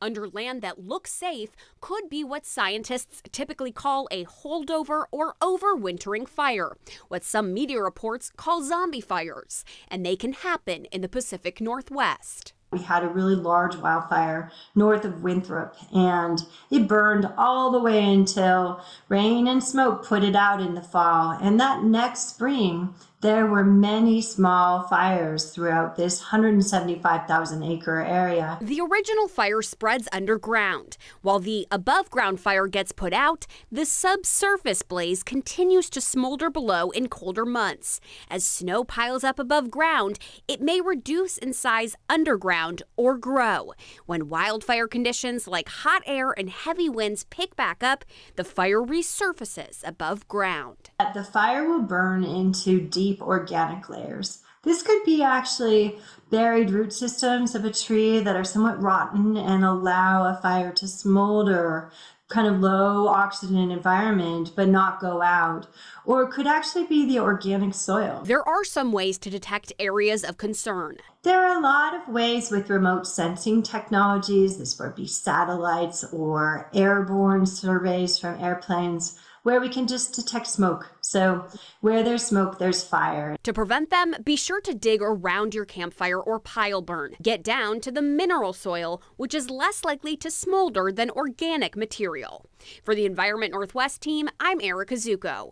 under land that looks safe could be what scientists typically call a holdover or overwintering fire, what some media reports call zombie fires, and they can happen in the Pacific Northwest. We had a really large wildfire north of Winthrop, and it burned all the way until rain and smoke put it out in the fall. And that next spring, there were many small fires throughout this 175,000 acre area. The original fire spreads underground. While the above ground fire gets put out, the subsurface blaze continues to smolder below in colder months. As snow piles up above ground, it may reduce in size underground or grow. When wildfire conditions like hot air and heavy winds pick back up, the fire resurfaces above ground. The fire will burn into deep deep organic layers. This could be actually buried root systems of a tree that are somewhat rotten and allow a fire to smolder kind of low oxygen environment but not go out or it could actually be the organic soil. There are some ways to detect areas of concern. There are a lot of ways with remote sensing technologies, this would be satellites or airborne surveys from airplanes where we can just detect smoke. So, where there's smoke, there's fire. To prevent them, be sure to dig around your campfire or pile burn. Get down to the mineral soil, which is less likely to smolder than organic material. For the Environment Northwest team, I'm Erica Zucco.